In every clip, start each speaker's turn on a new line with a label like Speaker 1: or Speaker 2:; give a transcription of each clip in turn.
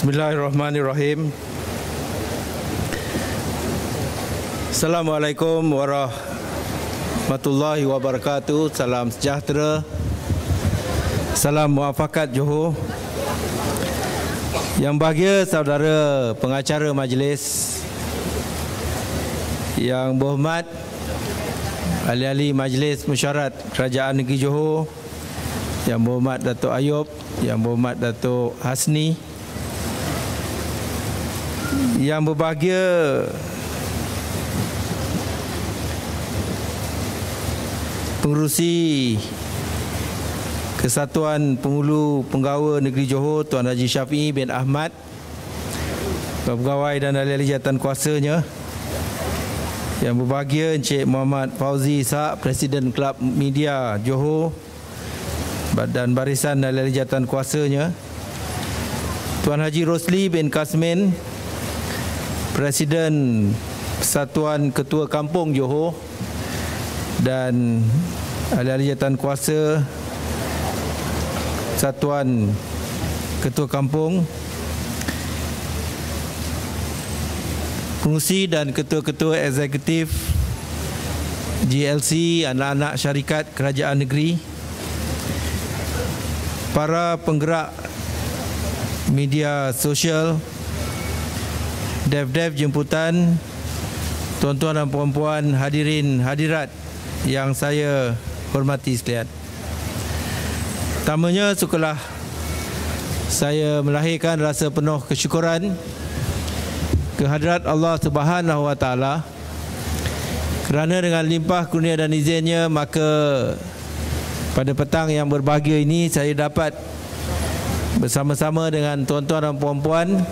Speaker 1: Bismillahirrahmanirrahim. Assalamualaikum warahmatullahi wabarakatuh. Salam sejahtera. Salam muafakat Johor. Yang bahagia saudara pengacara majlis Yang berhormat Ahli-ahli majlis mesyuarat Kerajaan Negeri Johor Yang berhormat Datuk Ayub Yang berhormat Datuk Hasni Yang berbahagia. Pengurusi Kesatuan Penghulu Penggawa Negeri Johor Tuan Haji Syafi'i bin Ahmad. Pegawai dan ahli-ahli jawatan kuasanya. Yang berbahagia Encik Muhammad Fauzi Ishak Presiden Kelab Media Johor. Dan barisan ahli-ahli jawatan kuasanya. Tuan Haji Rosli bin Kasmin Presiden Persatuan Ketua Kampung Johor dan ahli-ahli jawatan kuasa Satuan Ketua Kampung Pengusi dan ketua-ketua eksekutif GLC anak-anak syarikat kerajaan negeri para penggerak media sosial dev-dev jemputan tuan-tuan dan puan-puan hadirin hadirat yang saya hormati sekalian. Pertamanya sukalah saya melahirkan rasa penuh kesyukuran kehadrat Allah Subhanahu Wa Taala. Kerana dengan limpah kurnia dan izinnya maka pada petang yang berbahagia ini saya dapat bersama-sama dengan tuan-tuan dan puan-puan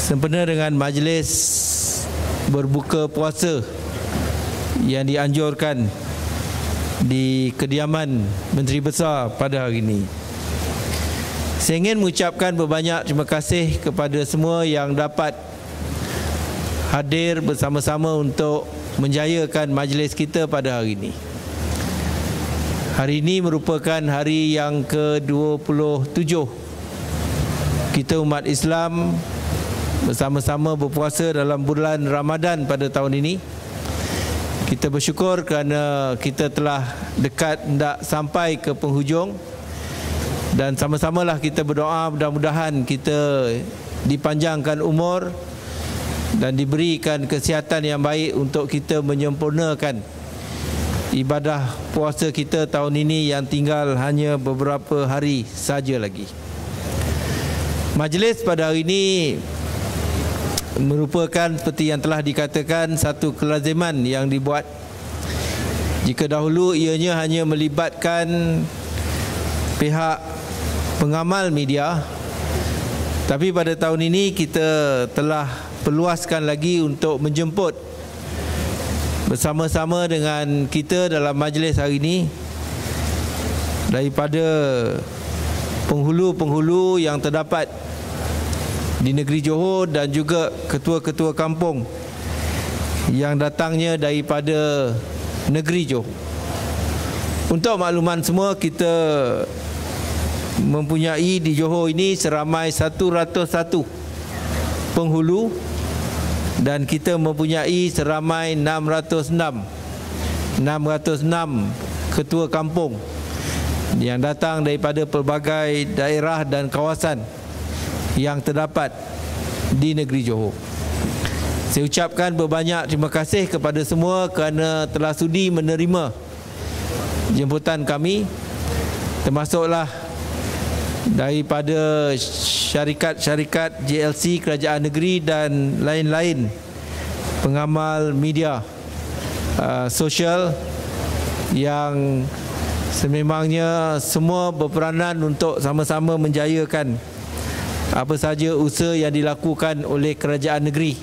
Speaker 1: sempena dengan majlis berbuka puasa yang dianjurkan di kediaman Menteri Besar pada hari ini. Saya ingin mengucapkan berbanyak terima kasih kepada semua yang dapat hadir bersama-sama untuk menjayakan majlis kita pada hari ini. Hari ini merupakan hari yang ke-27 kita umat Islam bersama-sama berpuasa dalam bulan Ramadan pada tahun ini. Kita bersyukur kerana kita telah dekat hendak sampai ke penghujung dan sama-samalah kita berdoa mudah-mudahan kita dipanjangkan umur dan diberikan kesihatan yang baik untuk kita menyempurnakan ibadah puasa kita tahun ini yang tinggal hanya beberapa hari saja lagi. Majlis pada hari ini merupakan seperti yang telah dikatakan satu kelaziman yang dibuat. Jika dahulu ianya hanya melibatkan pihak pengamal media tapi pada tahun ini kita telah perluaskan lagi untuk menjemput bersama-sama dengan kita dalam majlis hari ini daripada penghulu-penghulu yang terdapat di negeri Johor dan juga ketua-ketua kampung yang datangnya daripada negeri Johor. Untuk makluman semua kita mempunyai di Johor ini seramai 101 penghulu dan kita mempunyai seramai 606 606 ketua kampung yang datang daripada pelbagai daerah dan kawasan yang terdapat di negeri Johor. Saya ucapkan berbanyak terima kasih kepada semua kerana telah sudi menerima jemputan kami termasuklah daripada syarikat-syarikat JLC Kerajaan Negeri dan lain-lain pengamal media uh, sosial yang sememangnya semua berperanan untuk sama-sama menjayakan apa saja usaha yang dilakukan oleh kerajaan negeri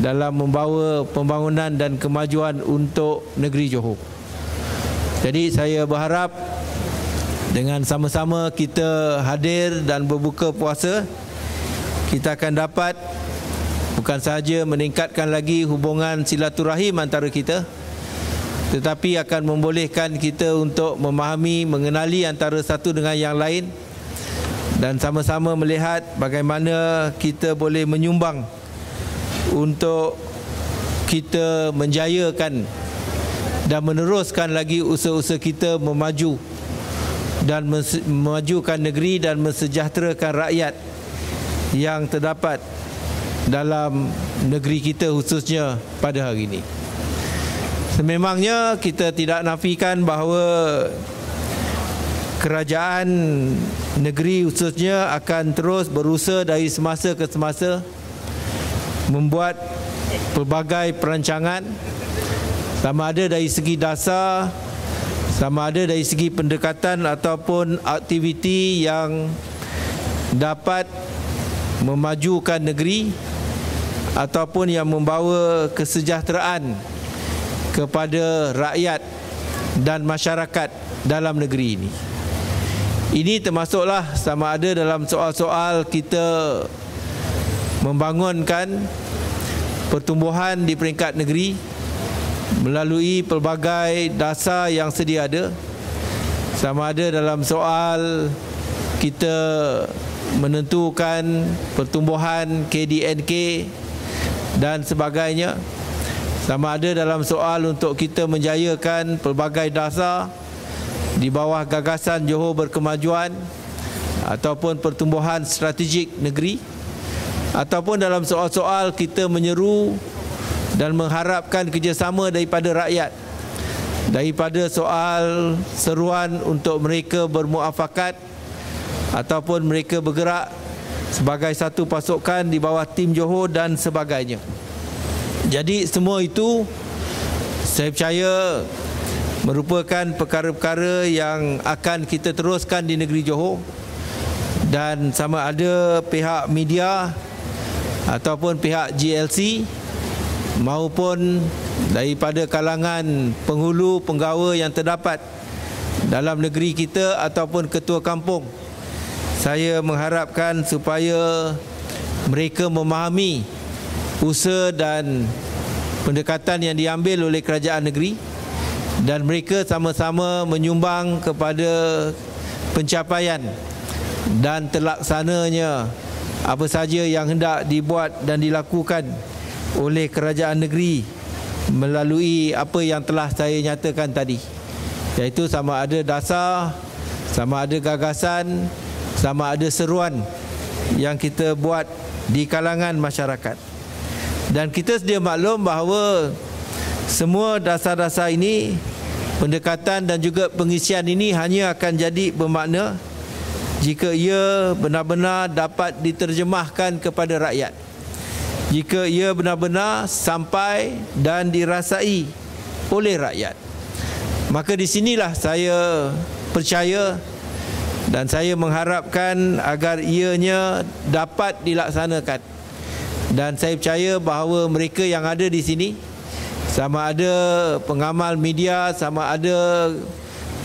Speaker 1: dalam membawa pembangunan dan kemajuan untuk negeri Johor. Jadi saya berharap dengan sama-sama kita hadir dan berbuka puasa kita akan dapat bukan sahaja meningkatkan lagi hubungan silaturahim antara kita tetapi akan membolehkan kita untuk memahami mengenali antara satu dengan yang lain dan sama-sama melihat bagaimana kita boleh menyumbang untuk kita menjayakan dan meneruskan lagi usaha-usaha kita memaju dan memajukan negeri dan mensejahterakan rakyat yang terdapat dalam negeri kita khususnya pada hari ini. Sememangnya kita tidak nafikan bahawa kerajaan negeri khususnya akan terus berusaha dari semasa ke semasa membuat pelbagai perancangan sama ada dari segi dasar sama ada dari segi pendekatan ataupun aktiviti yang dapat memajukan negeri ataupun yang membawa kesejahteraan kepada rakyat dan masyarakat dalam negeri ini. Ini termasuklah sama ada dalam soal-soal kita membangunkan pertumbuhan di peringkat negeri melalui pelbagai dasar yang sedia ada. Sama ada dalam soal kita menentukan pertumbuhan KDNK dan sebagainya. Sama ada dalam soal untuk kita menjayakan pelbagai dasar di bawah gagasan Johor berkemajuan ataupun pertumbuhan strategik negeri ataupun dalam soal-soal kita menyeru dan mengharapkan kerjasama daripada rakyat daripada soal seruan untuk mereka bermuafakat ataupun mereka bergerak sebagai satu pasukan di bawah tim Johor dan sebagainya. Jadi semua itu saya percaya merupakan perkara-perkara yang akan kita teruskan di negeri Johor. Dan sama ada pihak media ataupun pihak GLC maupun daripada kalangan penghulu penggawa yang terdapat dalam negeri kita ataupun ketua kampung. Saya mengharapkan supaya mereka memahami usaha dan pendekatan yang diambil oleh kerajaan negeri dan mereka sama-sama menyumbang kepada pencapaian dan terlaksananya apa saja yang hendak dibuat dan dilakukan oleh kerajaan negeri melalui apa yang telah saya nyatakan tadi. Iaitu sama ada dasar sama ada gagasan sama ada seruan yang kita buat di kalangan masyarakat. Dan kita sedia maklum bahawa semua dasar-dasar ini pendekatan dan juga pengisian ini hanya akan jadi bermakna jika ia benar-benar dapat diterjemahkan kepada rakyat jika ia benar-benar sampai dan dirasai oleh rakyat. Maka di sinilah saya percaya dan saya mengharapkan agar ianya dapat dilaksanakan. Dan saya percaya bahawa mereka yang ada di sini sama ada pengamal media, sama ada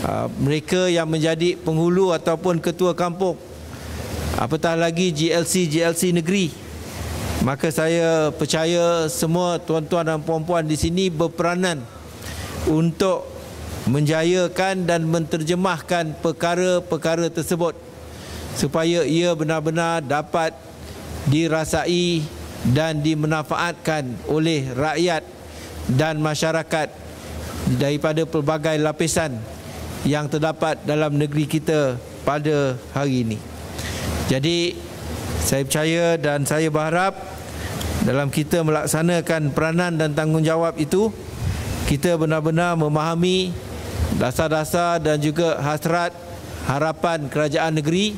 Speaker 1: uh, mereka yang menjadi penghulu ataupun ketua kampung. Apatah lagi GLC GLC negeri. Maka saya percaya semua tuan-tuan dan puan-puan di sini berperanan untuk menjayakan dan menterjemahkan perkara-perkara tersebut supaya ia benar-benar dapat dirasai dan dimanfaatkan oleh rakyat dan masyarakat daripada pelbagai lapisan yang terdapat dalam negeri kita pada hari ini. Jadi saya percaya dan saya berharap dalam kita melaksanakan peranan dan tanggungjawab itu kita benar-benar memahami dasar-dasar dan juga hasrat harapan kerajaan negeri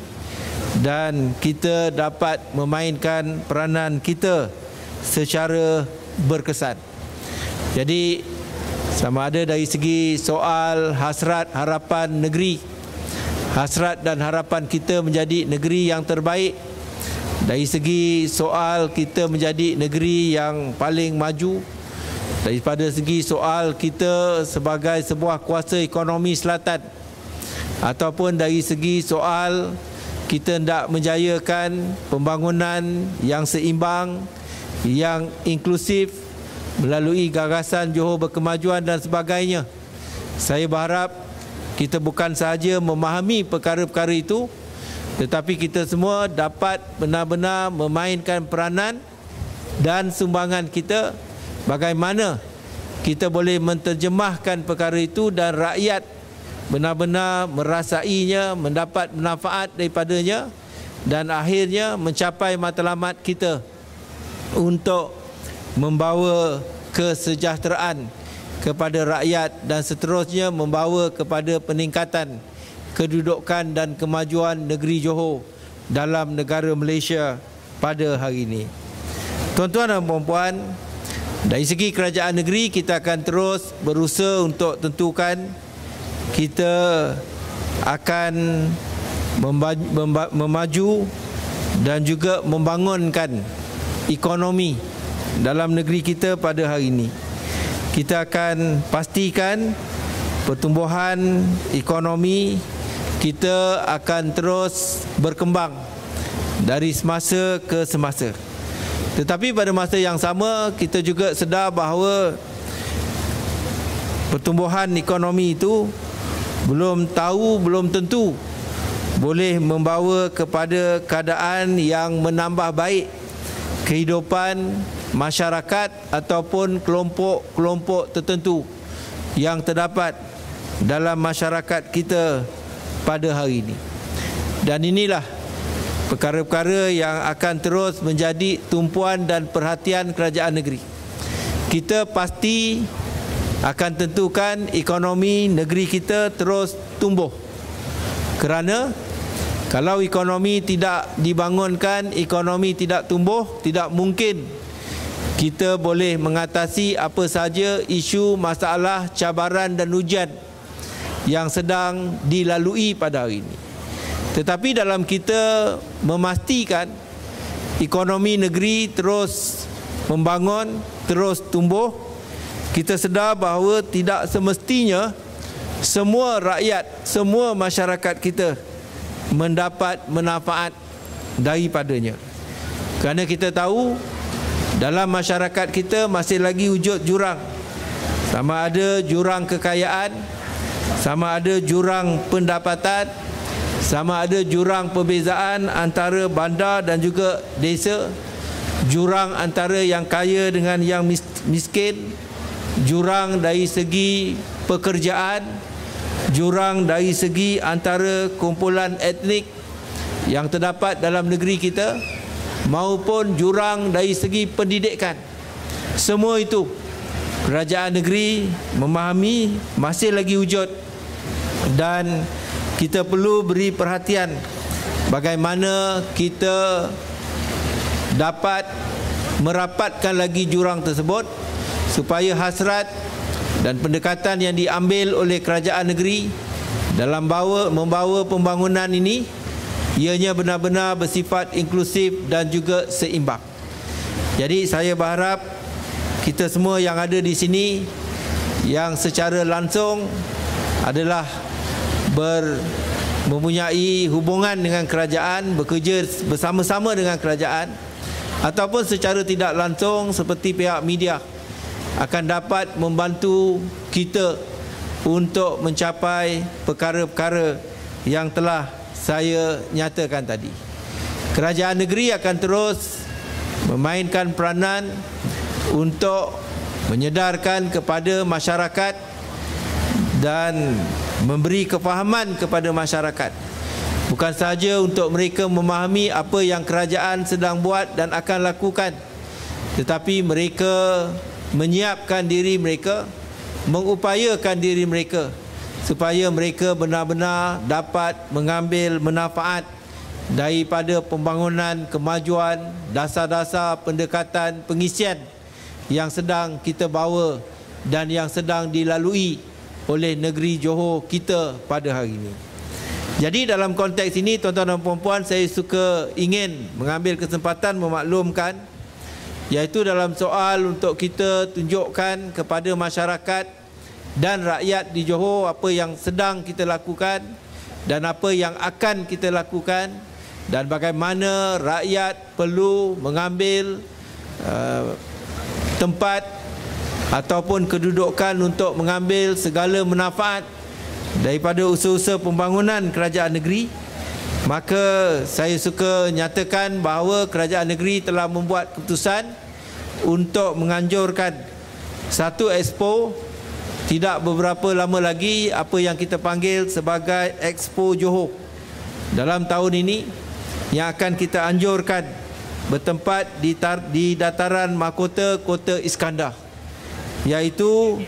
Speaker 1: dan kita dapat memainkan peranan kita secara berkesan. Jadi sama ada dari segi soal hasrat harapan negeri. Hasrat dan harapan kita menjadi negeri yang terbaik. Dari segi soal kita menjadi negeri yang paling maju. Daripada segi soal kita sebagai sebuah kuasa ekonomi selatan. Ataupun dari segi soal kita hendak menjayakan pembangunan yang seimbang yang inklusif melalui gagasan Johor berkemajuan dan sebagainya. Saya berharap kita bukan sahaja memahami perkara-perkara itu tetapi kita semua dapat benar-benar memainkan peranan dan sumbangan kita bagaimana kita boleh menterjemahkan perkara itu dan rakyat benar-benar merasainya, mendapat manfaat daripadanya dan akhirnya mencapai matlamat kita untuk membawa kesejahteraan kepada rakyat dan seterusnya membawa kepada peningkatan kedudukan dan kemajuan negeri Johor dalam negara Malaysia pada hari ini. Tuan-tuan dan puan-puan, dari segi kerajaan negeri kita akan terus berusaha untuk tentukan kita akan memaju dan juga membangunkan ekonomi dalam negeri kita pada hari ini. Kita akan pastikan pertumbuhan ekonomi kita akan terus berkembang dari semasa ke semasa. Tetapi pada masa yang sama kita juga sedar bahawa pertumbuhan ekonomi itu belum tahu belum tentu boleh membawa kepada keadaan yang menambah baik kehidupan masyarakat ataupun kelompok-kelompok tertentu yang terdapat dalam masyarakat kita pada hari ini. Dan inilah perkara-perkara yang akan terus menjadi tumpuan dan perhatian kerajaan negeri. Kita pasti akan tentukan ekonomi negeri kita terus tumbuh. Kerana kalau ekonomi tidak dibangunkan, ekonomi tidak tumbuh, tidak mungkin kita boleh mengatasi apa saja isu, masalah, cabaran dan ujian yang sedang dilalui pada hari ini. Tetapi dalam kita memastikan ekonomi negeri terus membangun, terus tumbuh, kita sedar bahawa tidak semestinya semua rakyat, semua masyarakat kita mendapat manfaat daripadanya. Kerana kita tahu dalam masyarakat kita masih lagi wujud jurang. Sama ada jurang kekayaan, sama ada jurang pendapatan sama ada jurang perbezaan antara bandar dan juga desa jurang antara yang kaya dengan yang miskin jurang dari segi pekerjaan jurang dari segi antara kumpulan etnik yang terdapat dalam negeri kita maupun jurang dari segi pendidikan. Semua itu kerajaan negeri memahami masih lagi wujud dan kita perlu beri perhatian bagaimana kita dapat merapatkan lagi jurang tersebut supaya hasrat dan pendekatan yang diambil oleh kerajaan negeri dalam bawa membawa pembangunan ini ianya benar-benar bersifat inklusif dan juga seimbang. Jadi saya berharap kita semua yang ada di sini yang secara langsung adalah ber mempunyai hubungan dengan kerajaan bekerja bersama-sama dengan kerajaan ataupun secara tidak langsung seperti pihak media akan dapat membantu kita untuk mencapai perkara-perkara yang telah saya nyatakan tadi. Kerajaan negeri akan terus memainkan peranan untuk menyedarkan kepada masyarakat dan memberi kefahaman kepada masyarakat bukan sahaja untuk mereka memahami apa yang kerajaan sedang buat dan akan lakukan tetapi mereka menyiapkan diri mereka mengupayakan diri mereka supaya mereka benar-benar dapat mengambil manfaat daripada pembangunan kemajuan dasar-dasar pendekatan pengisian yang sedang kita bawa dan yang sedang dilalui oleh negeri Johor kita pada hari ini. Jadi dalam konteks ini tuan-tuan dan puan-puan saya suka ingin mengambil kesempatan memaklumkan iaitu dalam soal untuk kita tunjukkan kepada masyarakat dan rakyat di Johor apa yang sedang kita lakukan dan apa yang akan kita lakukan dan bagaimana rakyat perlu mengambil uh, tempat ataupun kedudukan untuk mengambil segala manfaat daripada usaha-usaha pembangunan kerajaan negeri. Maka saya suka nyatakan bahawa kerajaan negeri telah membuat keputusan untuk menganjurkan satu expo tidak beberapa lama lagi apa yang kita panggil sebagai Expo Johor. Dalam tahun ini yang akan kita anjurkan bertempat di, tar, di dataran mahkota kota Iskandar iaitu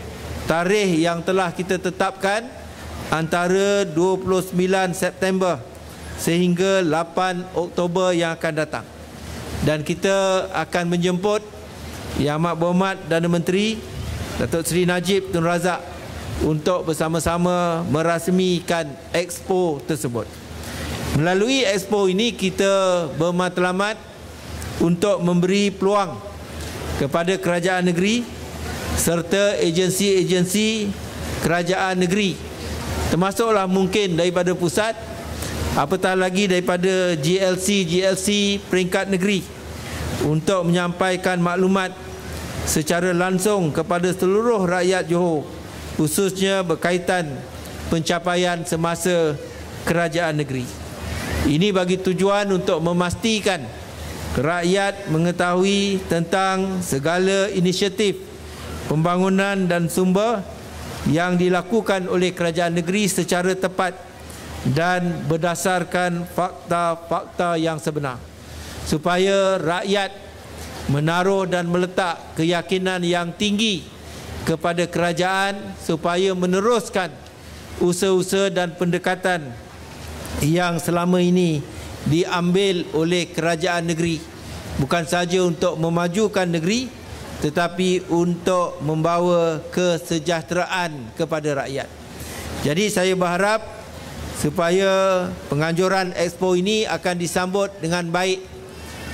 Speaker 1: tarikh yang telah kita tetapkan antara 29 September sehingga 8 Oktober yang akan datang. Dan kita akan menjemput Yang Amat Berhormat dan Menteri Datuk Seri Najib Tun Razak untuk bersama-sama merasmikan expo tersebut. Melalui expo ini kita bermatlamat untuk memberi peluang kepada kerajaan negeri serta agensi-agensi kerajaan negeri termasuklah mungkin daripada pusat apatah lagi daripada GLC GLC peringkat negeri untuk menyampaikan maklumat secara langsung kepada seluruh rakyat Johor khususnya berkaitan pencapaian semasa kerajaan negeri. Ini bagi tujuan untuk memastikan rakyat mengetahui tentang segala inisiatif pembangunan dan sumber yang dilakukan oleh kerajaan negeri secara tepat dan berdasarkan fakta-fakta yang sebenar supaya rakyat menaruh dan meletak keyakinan yang tinggi kepada kerajaan supaya meneruskan usaha-usaha dan pendekatan yang selama ini diambil oleh kerajaan negeri bukan saja untuk memajukan negeri tetapi untuk membawa kesejahteraan kepada rakyat. Jadi saya berharap supaya penganjuran expo ini akan disambut dengan baik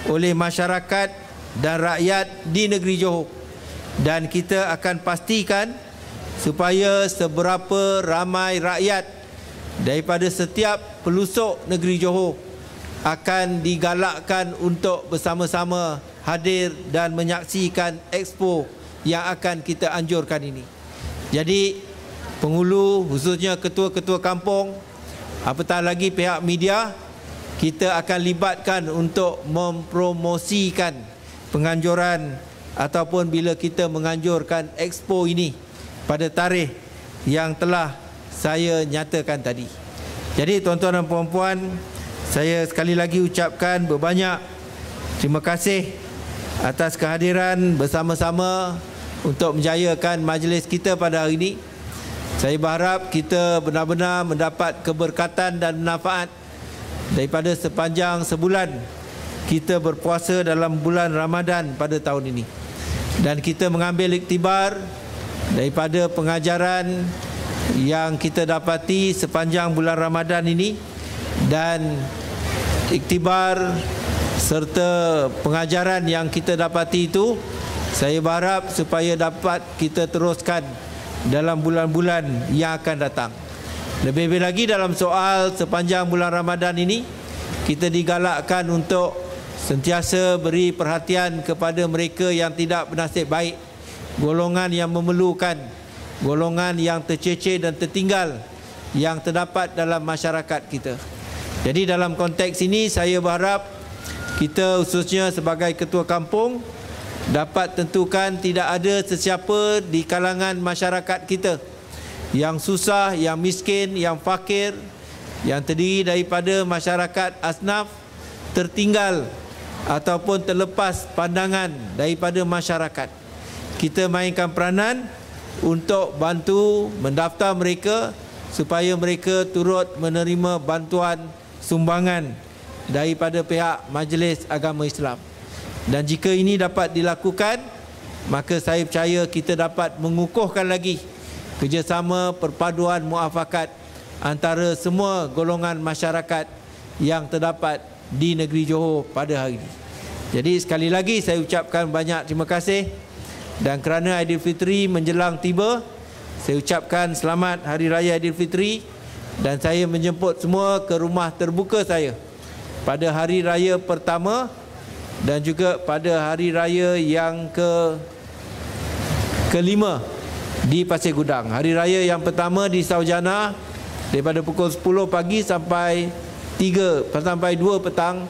Speaker 1: oleh masyarakat dan rakyat di negeri Johor dan kita akan pastikan supaya seberapa ramai rakyat daripada setiap pelusuk negeri Johor akan digalakkan untuk bersama-sama hadir dan menyaksikan expo yang akan kita anjurkan ini. Jadi penghulu khususnya ketua-ketua kampung apatah lagi pihak media kita akan libatkan untuk mempromosikan penganjuran ataupun bila kita menganjurkan expo ini pada tarikh yang telah saya nyatakan tadi. Jadi tuan-tuan dan puan-puan, saya sekali lagi ucapkan berbanyak terima kasih atas kehadiran bersama-sama untuk menjayakan majlis kita pada hari ini. Saya berharap kita benar-benar mendapat keberkatan dan manfaat daripada sepanjang sebulan kita berpuasa dalam bulan Ramadan pada tahun ini dan kita mengambil iktibar daripada pengajaran yang kita dapati sepanjang bulan Ramadan ini dan iktibar serta pengajaran yang kita dapati itu saya berharap supaya dapat kita teruskan dalam bulan-bulan yang akan datang. Lebih-lebih lagi dalam soal sepanjang bulan Ramadan ini kita digalakkan untuk sentiasa beri perhatian kepada mereka yang tidak bernasib baik golongan yang memerlukan golongan yang tercecer dan tertinggal yang terdapat dalam masyarakat kita. Jadi dalam konteks ini saya berharap kita khususnya sebagai ketua kampung dapat tentukan tidak ada sesiapa di kalangan masyarakat kita yang susah, yang miskin, yang fakir yang terdiri daripada masyarakat asnaf tertinggal ataupun terlepas pandangan daripada masyarakat. Kita mainkan peranan untuk bantu mendaftar mereka supaya mereka turut menerima bantuan sumbangan daripada pihak Majlis Agama Islam. Dan jika ini dapat dilakukan, maka saya percaya kita dapat mengukuhkan lagi kerjasama perpaduan muafakat antara semua golongan masyarakat yang terdapat di negeri Johor pada hari ini. Jadi sekali lagi saya ucapkan banyak terima kasih dan kerana Aidilfitri menjelang tiba, saya ucapkan selamat Hari Raya Aidilfitri dan saya menjemput semua ke rumah terbuka saya pada hari raya pertama dan juga pada hari raya yang ke kelima di Pasir Gudang. Hari raya yang pertama di Saujana daripada pukul 10 pagi sampai 3 sampai 2 petang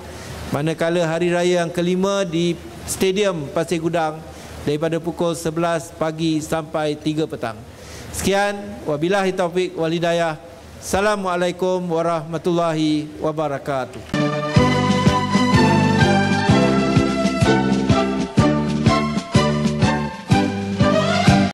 Speaker 1: manakala hari raya yang kelima di Stadium Pasir Gudang daripada pukul 11 pagi sampai 3 petang. Sekian wabillahi taufik wal hidayah. Assalamualaikum warahmatullahi wabarakatuh.